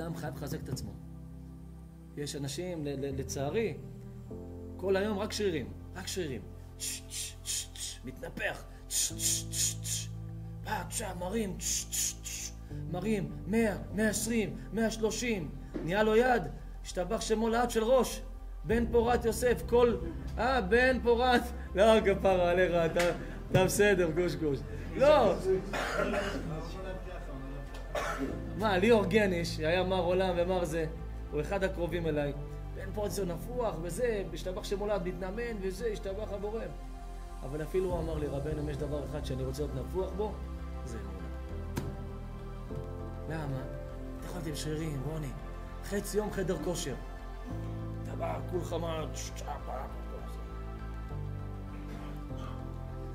אדם חייב לחזק את עצמו. יש אנשים, לצערי, כל היום רק שרירים, רק שרירים. מתנפח. בבקשה, מרים. מרים. 100, 120, 130. נהיה לו יד. השתבח שמו לאט של ראש. בן פורת יוסף, כל... אה, בן פורת... לא, כפרה עליך, אתה בסדר, גוש גוש. לא. מה, ליאור גניש, שהיה מר עולם ומר זה, הוא אחד הקרובים אליי. בן פורת זה נפוח וזה, השתבח שמולד, מתנמן וזה, השתבח הבורם. אבל אפילו הוא אמר לי, רבנו, אם יש דבר אחד שאני רוצה להיות נפוח בו, זה אמונה. למה? אתה יכול להיות עם שרירים, רוני. חצי יום חדר כושר. אתה בא, כולך מה...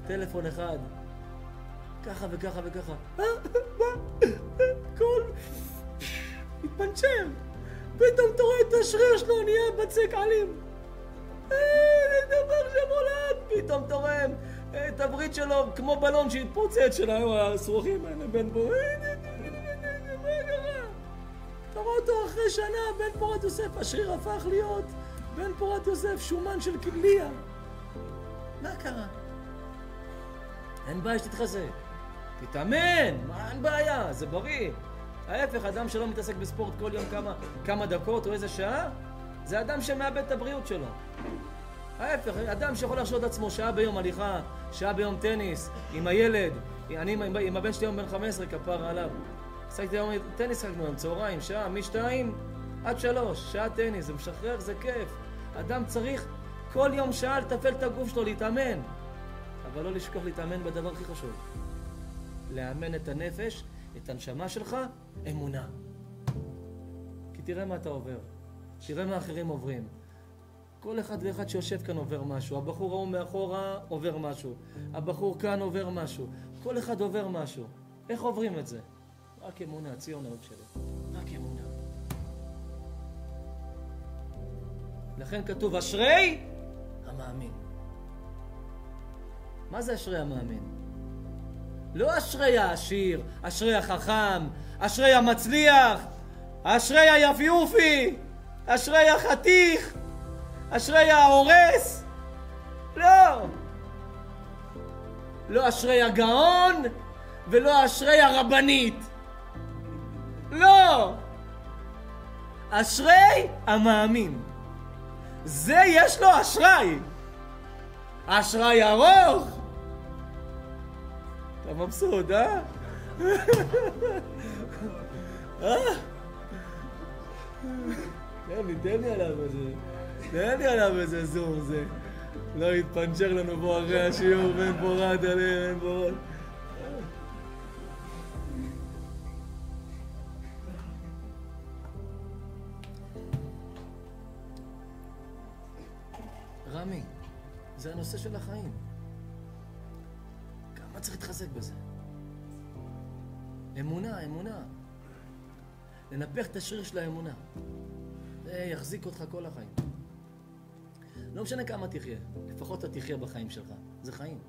טלפון אחד, ככה וככה וככה. שלו נהיה בצק. אה, זה דבר שמולד. פתאום אתה רואה את הברית שלו כמו בלון שהתפוצץ של הסרוכים האלה בין בו. קרה? אתה רואה אותו אחרי שנה, בן פורת יוסף, השריר הפך להיות בן פורת יוסף, שומן של קדליה. מה קרה? אין בעיה שתתחזק. תתאמן, מה אין בעיה, זה בריא. ההפך, אדם שלא מתעסק בספורט כל יום כמה, כמה דקות או איזה שעה, זה אדם שמאבד את הבריאות שלו. ההפך, אדם שיכול להרשות עצמו שעה ביום הליכה, שעה ביום טניס, עם הילד, אני עם, עם הבן שלי היום בן 15, כפרה עליו. עשיתי היום טניס שחקנו היום, צהריים, שעה, משתיים עד שלוש, שעה טניס, זה משחרר, זה כיף. אדם צריך כל יום שעה לתפעל את הגוף שלו, להתאמן. אבל לא לשכוח להתאמן בדבר הכי חשוב. לאמן את הנפש, את הנשמה שלך, אמונה. כי תראה מה אתה עובר. תראה מה אחרים עוברים. כל אחד ואחד שיושב כאן עובר משהו. הבחור ההוא מאחורה עובר משהו. הבחור כאן עובר משהו. כל אחד עובר משהו. איך עוברים את זה? רק אמונה, ציון האהוב שלי. רק אמונה. לכן כתוב, אשרי המאמין. מה זה אשרי המאמין? לא אשרי העשיר, אשרי החכם, אשרי המצליח, אשרי היפיופי, אשרי החתיך, אשרי ההורס. לא. לא אשרי הגאון ולא אשרי הרבנית. לא. אשרי המאמין. זה יש לו אשראי. אשראי ארוך. אתה מבסוט, אה? אה? תן לי, תן לי עליו איזה... תן לי עליו איזה זום, זה... לא יתפנצ'ר לנו פה אחרי השיעור, בן פורת עליהם, בן פורת. רמי, זה הנושא של החיים. כמה צריך להתחזק בזה? אמונה, אמונה. לנפח את השריר של האמונה. יחזיק אותך כל החיים. לא משנה כמה תחיה, לפחות אתה תחיה בחיים שלך. זה חיים.